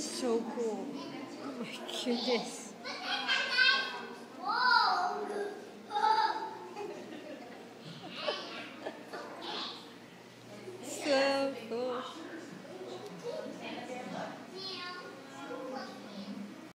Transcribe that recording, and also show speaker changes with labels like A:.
A: 証拠を。急です。